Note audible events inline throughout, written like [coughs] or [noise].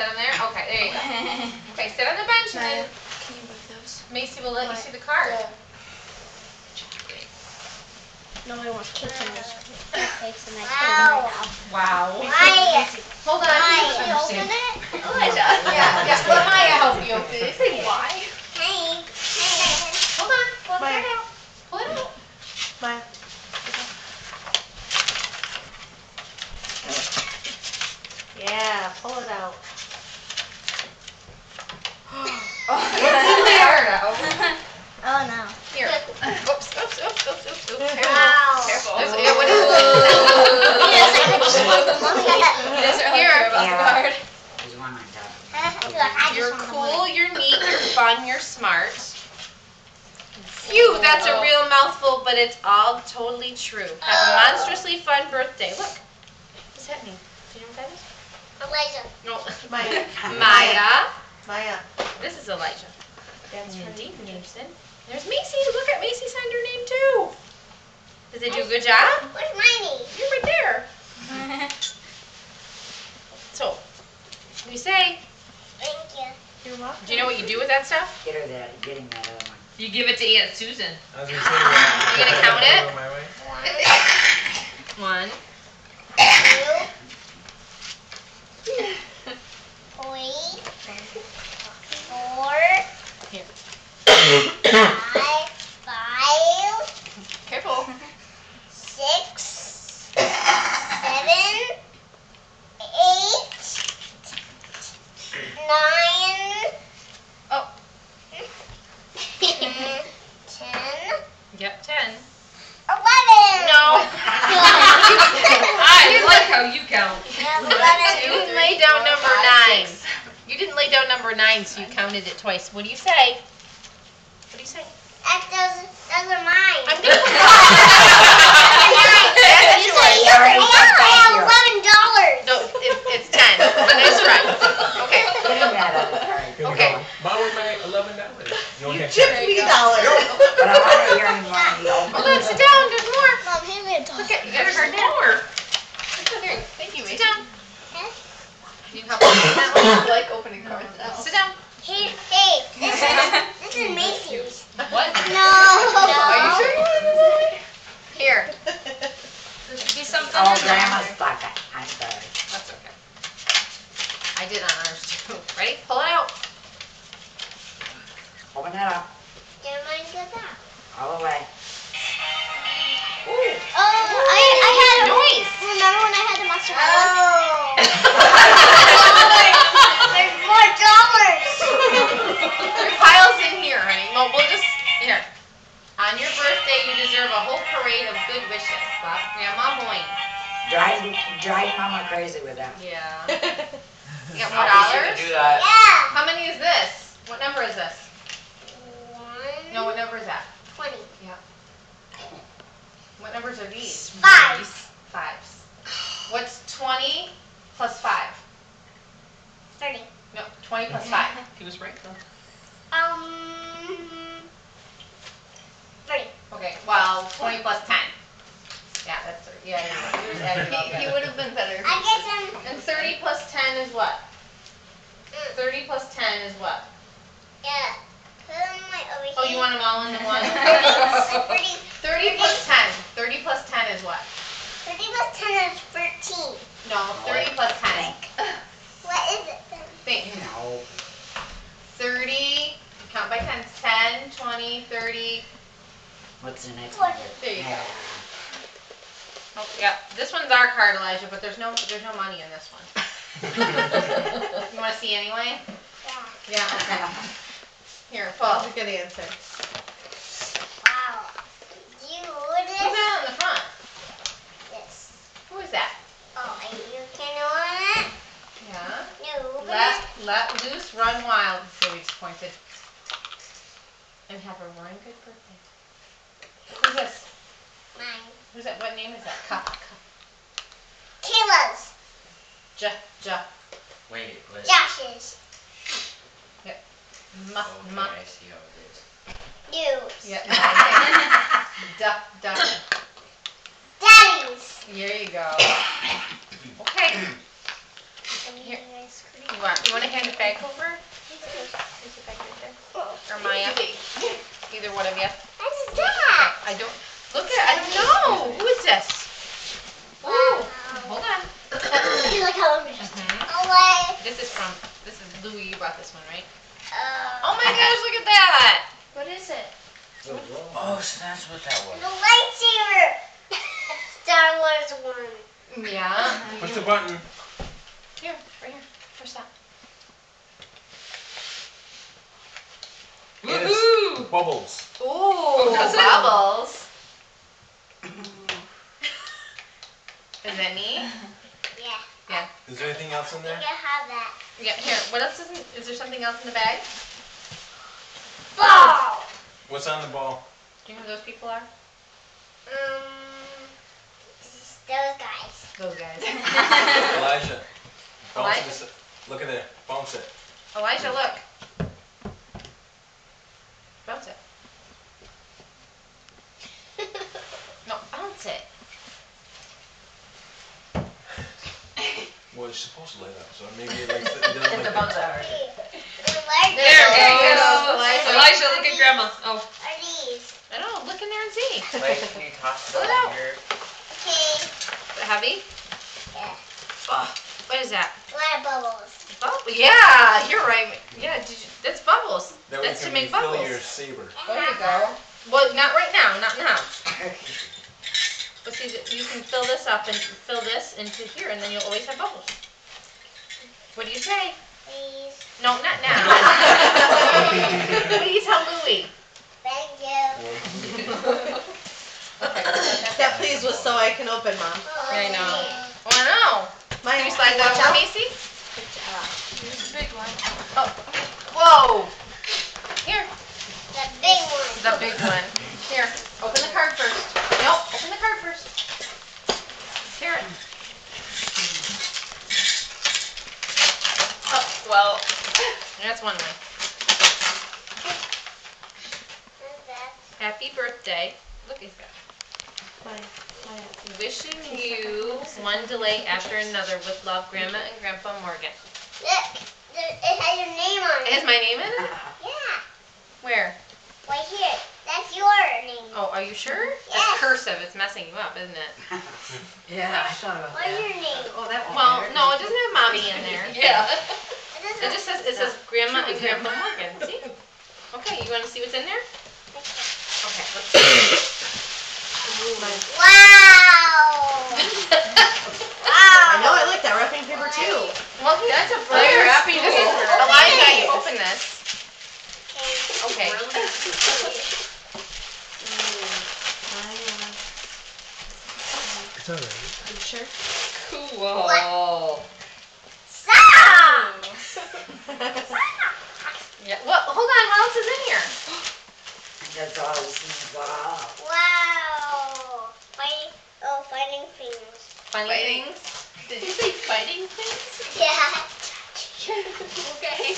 set them there? Okay, there you go. [laughs] Okay, sit on the bench, and then Can you move those? Macy will let you see the card. Nobody wants cakes in this. Cakes in my Wow. Wow. Wow. Why? [laughs] Hold on, Why? please You understand. open it? [laughs] Oh, Elijah. Yeah, yeah, let Maya help you open it. Say why. Hey. Hey. Hold on, pull the Maya. card out. Pull it out. Maya. Yeah, pull it out. What's in there? Oh no. Here. Oops, oops, oops, oops, oops, oops. Careful. Wow. Careful. There's- yeah, what is He this? Here. Yeah. There's one on top. You're cool, you're neat, [coughs] you're fun, you're smart. Phew, that's a real mouthful, but it's all totally true. Have a monstrously fun birthday. Look. What's that mean? Do you know what that is? Elijah. No. [laughs] Maya. Maya. Maya. This is Elijah. That's from Dean Nation. There's Macy. Look at Macy signed her name too. Did they do a good job? Where's my name? You're right there. [laughs] So, we say, Thank you. You're welcome. do you know what you do with that stuff? Get her that, getting that other one. You give it to Aunt Susan. I was gonna say, yeah. Uh, [laughs] you gonna count it? [laughs] My way. One. Two. Three. Four. Here. Five. Five. Careful. Six. Seven. Eight. Nine. Oh. Ten. Yep, ten. Eleven. No. I like how you count. You didn't lay down number nine. You didn't lay down number nine, it twice. What do you say? What do you say? That, those, those are mine. I'm gonna put That's You yours. say I already said have thank you. eleven dollars. No, it, it's ten. Nice try. Okay. Getting that other card. Here we Okay. go. Mom with my eleven dollars. You want You that chipped me dollars. But I want to hear any more of the Hold open. on, sit down. There's more. Mom, hand me a dollar. Okay, you got a card there. Here, thank you, Sit down. Huh? You help me open that one? like opening cards now. Sit down. Hey, hey, this is, this is Macy's. What? No. Are you sure you want this? Here. There should be something Oh, in there. grandma's bucket. I'm sorry. That's okay. I did on ours too. Ready? Pull it out. Open it up. Get mine to that. All the way. Oh, I, I had a Noise. Remember when I had the monster Oh. [laughs] There's more dollars. Your pile's in here, honey. Well, we'll just, here. On your birthday, you deserve a whole parade of good wishes. Bob, Grandma Boyne. Drive, drive mama crazy with that. Yeah. [laughs] You got more dollars? that. Yeah. How many is this? What number is this? One. No, what number is that? Twenty. Yeah. What numbers are these? Five. Fives. What's 20 plus 5? Thirty. No, 20 plus 5. [laughs] He was right though. Um. Thirty. Okay, well, 20 plus 10. Yeah, that's 30. Yeah, you're- you're adding it all He, he would have been better. I get some. And 30 plus 10 is what? 30 plus 10 is what? Yeah. Put them like over here. Oh, you want them all into one? [laughs] Thirty. 30 plus 10. 30 plus 10 is what? Thirty plus ten is thirteen. No, 30 plus 10. [laughs] What is it then? Think. No. 30, count by 10, 10, 20, 30. What's the next Forty. number? There you go. Yeah. Oh, yeah, this one's our card, Elijah, but there's no, there's no money in this one. [laughs] You wanna see anyway? Yeah. Yeah, okay. Here, That's Paul. a good answer. Wow. You Who's that on the front? This. Who is that? Oh, and you can own it? Yeah. No, Let, let loose, run wild, Zoe's pointed. And have a roaring good birthday. Who's this? mine. Who's that? What name is that? Cup. Cup. J, J, Wait, what? Josh's. M, Okay, M. I see how it is. News. Yeah. [laughs] okay. D, D. Daddy's. Here you go. Okay. Here. You want, you want to hand it back over? Is it back right there? Or Maya? Either one of you. What's that? I don't, look at, I don't know. Who is this? Ooh, hold on. You like how I'm Mhm. away. This is from, this is Louis, you brought this one, right? Uh, Oh my gosh, look at that. What is it? Oh, so that's what that The was. lightsaber. Star Wars one. Yeah. Push the button. Here, right here. Push that. It is Woohoo! bubbles. Ooh, does [laughs] it? bubbles. Is that neat? Yeah. Yeah. Is there anything else in there? You there? can have that. Yeah, here, what else is, in, is there something else in the bag? Ball. What's on the ball? Do you know who those people are? Um, those guys. Those guys. [laughs] Elijah. Bounce Elijah? it. Look at there. Bounce it. Elijah, look. Bounce it. [laughs] No, bounce it. Well, it's supposed to light up, so maybe it, likes, it [laughs] doesn't like the the- bones are. The light There There you you go. go. Elijah. Elijah, look at grandma. Oh, are these. I don't know, look in there and see. Wait, can you toss it Pull out. over here? Okay. Is it heavy? Yeah. Oh, what is that? A bubbles. Bubble? Yeah, you're right. Yeah, did you, that's bubbles. That That's to make refill bubbles. your saber. There you go. Uh-huh. Well, not right now, not now. [laughs] But see, you can fill this up and fill this into here, and then you'll always have bubbles. What do you say? Please. No, not now. what do you tell Louie? Thank you. [laughs] That please was so I can open, Mom. Oh, I know. Oh, I know. My, Can you slide that watch over, out. Macy? here's the big one. Oh, whoa. Here, The big one. the big one. Here, open the card first. Nope, open the card first. Here. Oh, well, that's one way. What's that? Happy birthday. Look, he's got. My, my, Wishing you one delay after another with love, Grandma and Grandpa Morgan. Look, it has your name on It It has my name in it? Yeah, Where? right here. That's your name. Oh, are you sure? Yes. It's cursive. It's messing you up, isn't it? [laughs] Yeah, I thought about What's that. your name? Oh, that one. Well, there. no, it doesn't have mommy in there. [laughs] Yeah. It It just says it says Grandma and Grandpa Morgan. See? Okay, you want to see what's in there? Okay, let's see. Wow. [laughs] I know I like that wrapping paper too. Well, that's a Oh, you're happy This is with it. Elijah, you open this. Okay. Okay. It's alright. Are you sure? Cool. Stop. [laughs] Yeah. Well, hold on. What else is in here? [gasps] That's all. Wow. Wow. Fighting. Oh, fighting things. Funny Fighting. things. Did you say fighting things? Yeah. [laughs] Okay.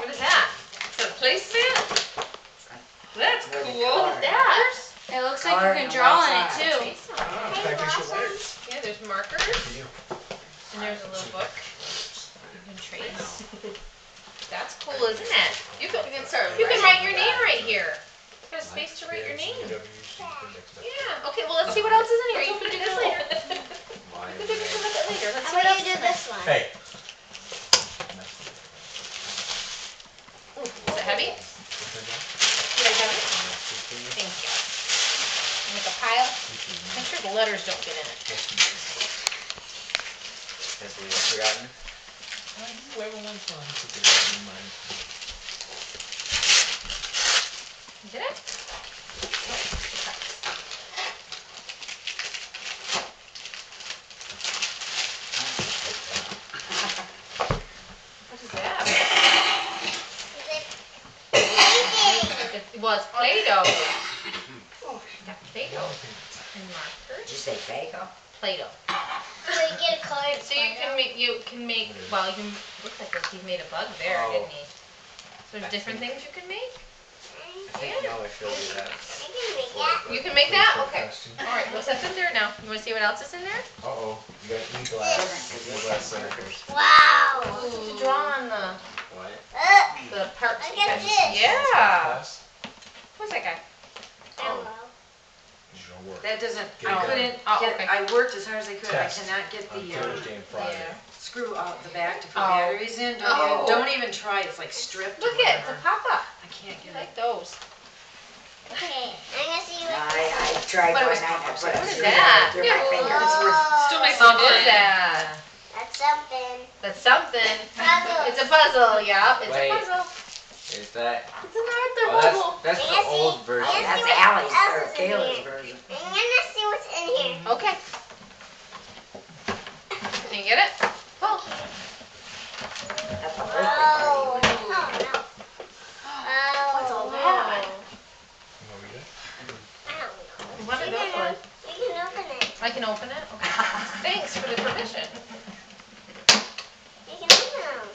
What is that? The placemat? That's Where the cool. color- That. It looks like you can draw on it, too. Practice your words. Yeah, there's markers. And there's a little book. You can trace. [laughs] That's cool, isn't it? You can, You can start you can write your name right here. You got space to write your name. Yeah, mixed. Yeah. Okay. Well, let's see what else is in here. You can do this later. [laughs] You can do this a little later. Let's How about you do this one? Hey. Is it heavy? Did I get? Thank you. Make a pile. Make sure the letters don't get in it. Has we forgotten? Whoever wants one. Did it? What is that? It, well, it's Play-Doh. Got Play-Doh and Did you markers. say Fago? Play-Doh. So you get a colored So you can make, you can make, well, you, looks like he made a bug there, Oh. didn't he? So there's different things you can make? Mm-hmm. I think Noah showed you that. I can make that. You can make that? Okay. Alright, what's up in there now? You wanna see what else is in there? Uh-oh, you got e-glass, e-glass centers. Wow. To draw on the, What? Look. the parts. Look at and- this. Yeah. Glass? Who's that guy? Elmo. Is your work. That doesn't, Get I it couldn't Oh, get. I worked as hard as I could, I Test. cannot get On the, uh, Thursday and Friday. Yeah. screw out the back to put Oh. batteries in. Don't Oh. even, don't even try, it's like stripped or Look at, it's a whatever. pop-up. I can't You get it. like those. Okay, I'm gonna see what I, I tried What one is- night, I put what it is through that? through Yeah. my fingers. Oh, Still makes What me is dizzy. that? That's something. That's something. Puzzle. It's a puzzle, yep, it's a puzzle. Is that, It's an Arthur oh, that's, that's the Nancy, old version. That's what Allie's, or Kayla's version. I'm gonna see what's in here. Okay. Can you get it? Pull. That's a birthday Oh, party. oh no. Oh. What's all that? Oh, you wanna read it? I don't know. What are You those can, ones? you can open it. I can open it? Okay. Thanks for the permission. You can open them.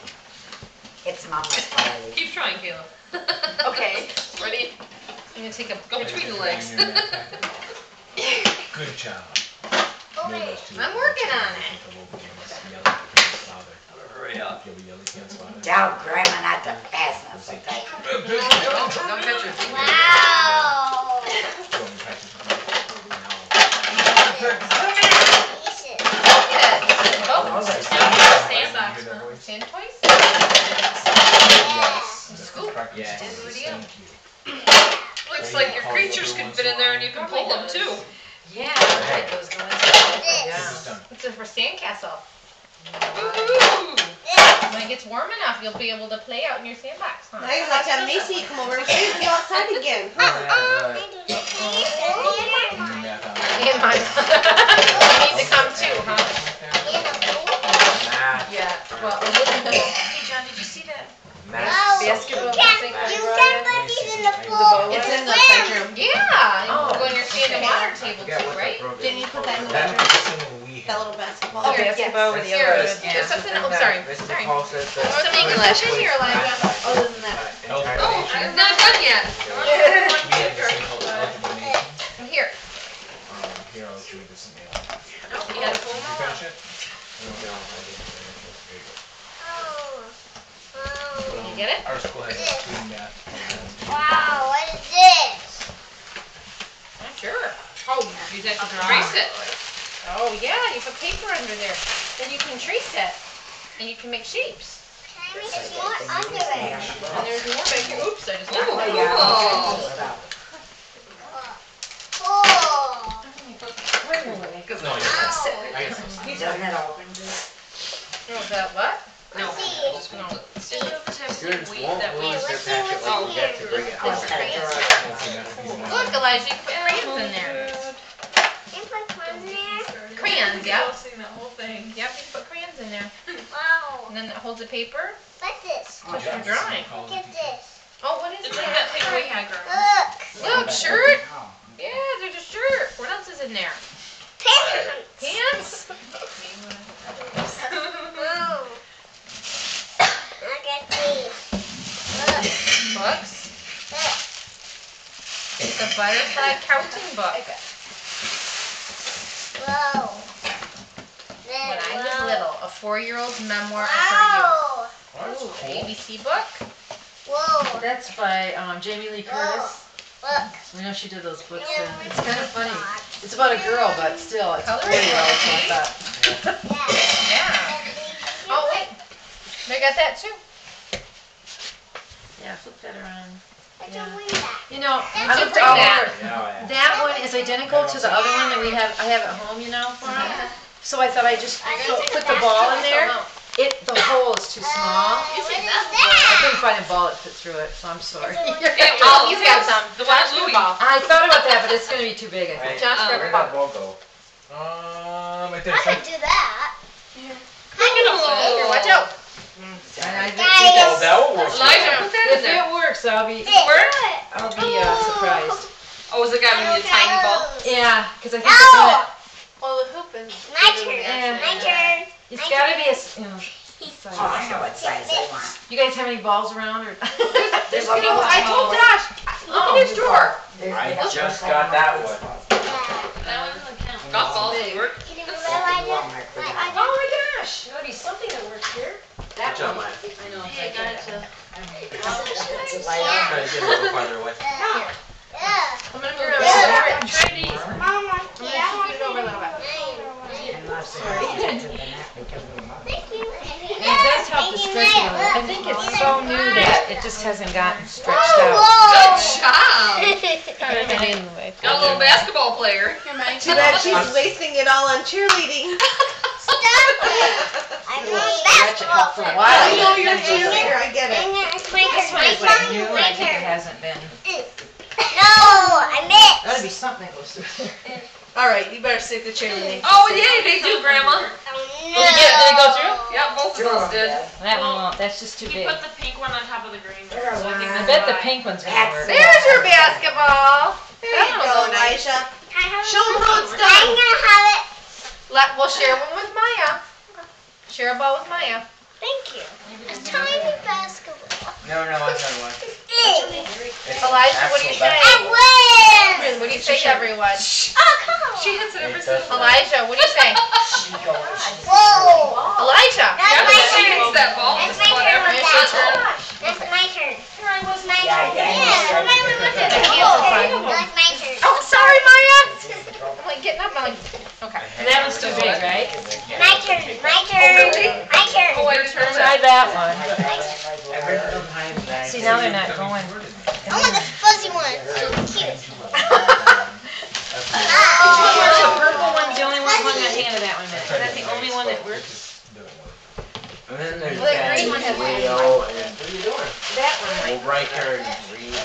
It's mama's [laughs] party. Keep trying, Kayla. [laughs] Okay, ready? I'm gonna take a Go I between did the that legs. in your back packet. [laughs] Good job. Open No, it. those two I'm are working the on ones it. that come over and must yell at the kid's father. Hurry up. You'll be yelling at the kid's father. Tell grandma not to fasten us like that. Don't don't touch your finger. Wow. Go and practice with me. Now. Pieces. Yes. Oh, Those are sandbox. You hear that voice? Sand toys? Yes. That's Scoop. the practice Yes. voice. Good deal. Thank you. Looks like your creatures can fit in there and you can pull them too. Yeah, I like those ones. Yeah. It's done. For sandcastle. Ooh. When it gets warm enough, you'll be able to play out in your sandbox, huh? Now you'd like to have Macy come over and see you go outside again. [laughs] Yeah, I right. And And your math. And mine. You need to come too, huh? then a bowl. Nah, Yeah, well, a little bit. Hey, John, did you see that? nah. Oh, Basketball you can, thing you I brought can in? put these in the The bowl. bowl. It's in the bedroom. Yeah, you Oh, can go in your stand and water table Forgot too, what the right? program Didn't you put that in the That bedroom? was the thing we That had. little basketball. Oh, Here, basketball with the Here, others. there's- there's something, oh, sorry, sorry. Paul says that. There's some English in here, Elijah. Other than that. Oh, I'm not done yet. We had this thing called algebra nation. Here. Um, here, I'll do this in the. You gotta pull Did them you all out. finish it? No, I didn't. Oh. Oh. You get it? Our school has a two math. Wow, what is this? Yeah, Sure. Oh, you have to trace it. Oh, yeah, you put paper under there. Then you can trace it. And you can make shapes. Can I make more under it? And there's more back here. Oops, I just Ooh, knocked it. cool. Cool. No, Ow. I got some. Doesn't it open? Oh, that what? No. See. Just gonna look. Students we- won't that we- lose their let's see packet what's like in we get to here. bring it This out. is Look, Elijah, you can put crayons in there. Can you put crayons in there? Crayons, yeah. Seeing that whole thing. Yep, you can put crayons in there. Wow. And then it holds the paper. What's this? What's your drawing? Look at this. Oh, what is Did you not take away that? girl? Look. Look, shirt. Oh. Yeah, there's a shirt. What else is in there? Pants. Pants. Oh. Look at these. Look. Books. Look. It's a butterfly counting book. Whoa. When I was little, a four-year-old's memoir of her Wow. youth. Ooh, ABC book. Whoa. That's by um, Jamie Lee Curtis. Look. I know she did those books, Yeah, and it's kind of funny. God. It's about a girl, but still, it's Coloring pretty well. book, It's not that. Yeah. Yeah. Oh, wait. I got that too. Yeah, flip that around. Let's Yeah. win that. You know, That's I a looked bring all that. over. That one is identical to the other one that we have, I have at home, you know, for 'em. So I thought I'd just I put put the the ball in there. Oh, It, the hole is too small. Uh, You what see is that? I couldn't find a ball that fit through it, so I'm sorry. It Oh, all he's got some. The one Josh Louis. ball. I thought about that, but it's gonna be too big, I think. Right. Josh, Um, grab a Where'd ball. that ball go? Um, right there. I son. could do that. Here, watch out. And I think Guys. that- Oh, that will work. Elijah, put that in If there. it works, I'll be, This. Where? I'll be uh, surprised. Oh, is it got me a tiny ball? Yeah, because I think it's on it. Well, the hoop is It's gotta be a. you know, Oh, I know what size I want. you guys have any balls around or? [laughs] There's no, I told oh. Josh, look in his drawer. I just got that one. this That one doesn't count. Golf balls would work. It's in Walmart for that. Oh my gosh, there'll be something that works here. Good job, Maya. I know. Hey, I got it to. That's a light Try to get a little farther away. Yeah. I'm gonna move it. Try these. I'm gonna scoot it over a little bit. And lots of kids in the neck because of the mother. And it does help to stretch a little. I think it's so new that it just hasn't gotten stretched out. Good out. job. [laughs] Getting in the way. Got a little basketball player. Too bad she's wasting it all on cheerleading. [laughs] Stretch it out for a while. I know you're a cheerleader, I get it. It's my This turn. one is like new, and I think it hasn't been. No, I missed. Gotta be something that goes through [laughs] there. All right, you better stick to cheerleading. Oh, yay, they do, Grandma. Oh, Did it get, did it go through? Yep, both of those did. did. That one won't, that's just too You big. put the pink one on top of the green one. So I think. I bet the pink one's gonna work. There's your basketball. There you go, was nice. Elijah. I have Show 'em how it's I'm gonna have it. Let, we'll share one with Maya. Share a ball with Maya. Thank you. A tiny basketball. No, no, I got one. It's Elijah, what do you say? I win. What do you say, everyone? Oh, come on. She hits it every single time. Elijah, what do you say? Whoa. Elijah. That's Yeah, my but she turn. hits that ball That's my about turn every with single that. time. That's my turn. Was my Yeah, turn. yeah, Yeah, yeah. what am I looking at? I can't Oh, find That's my turn. Oh, sorry, Maya. I'm like getting up. I'm like, okay. That one's too big, right? My turn. My turn. My turn. Oh, I just heard Try that. that one. Every little time that I See, now they're not going. I want the fuzzy one. So cute. Which one works? The oh, oh. purple one's the only one, hold on, hang that one a minute. Is that the only one that works? And then there's Well, that green one has- Leo and That one might Riker and Reed.